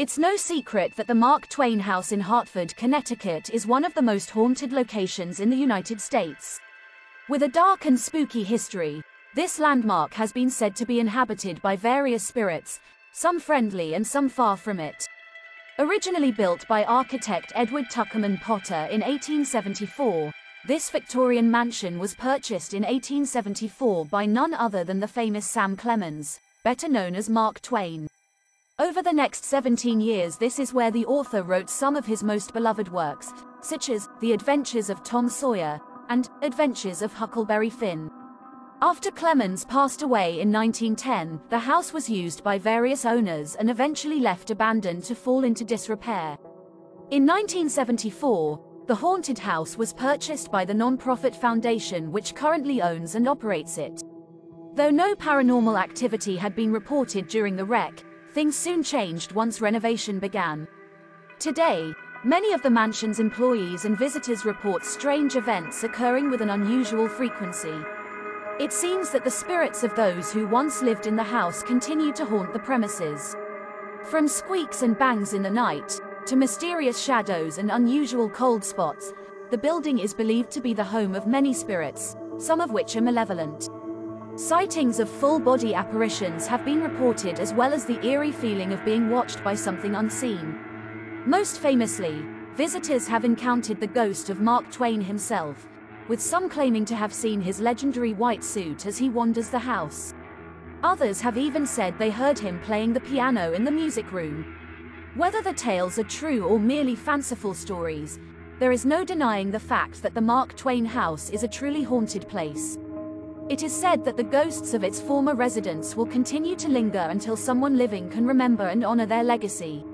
It's no secret that the Mark Twain House in Hartford, Connecticut is one of the most haunted locations in the United States. With a dark and spooky history, this landmark has been said to be inhabited by various spirits, some friendly and some far from it. Originally built by architect Edward Tuckerman Potter in 1874, this Victorian mansion was purchased in 1874 by none other than the famous Sam Clemens, better known as Mark Twain. Over the next 17 years this is where the author wrote some of his most beloved works, such as The Adventures of Tom Sawyer and Adventures of Huckleberry Finn. After Clemens passed away in 1910, the house was used by various owners and eventually left abandoned to fall into disrepair. In 1974, the haunted house was purchased by the non-profit foundation which currently owns and operates it. Though no paranormal activity had been reported during the wreck, Things soon changed once renovation began. Today, many of the mansion's employees and visitors report strange events occurring with an unusual frequency. It seems that the spirits of those who once lived in the house continue to haunt the premises. From squeaks and bangs in the night, to mysterious shadows and unusual cold spots, the building is believed to be the home of many spirits, some of which are malevolent. Sightings of full-body apparitions have been reported as well as the eerie feeling of being watched by something unseen. Most famously, visitors have encountered the ghost of Mark Twain himself, with some claiming to have seen his legendary white suit as he wanders the house. Others have even said they heard him playing the piano in the music room. Whether the tales are true or merely fanciful stories, there is no denying the fact that the Mark Twain house is a truly haunted place. It is said that the ghosts of its former residents will continue to linger until someone living can remember and honor their legacy.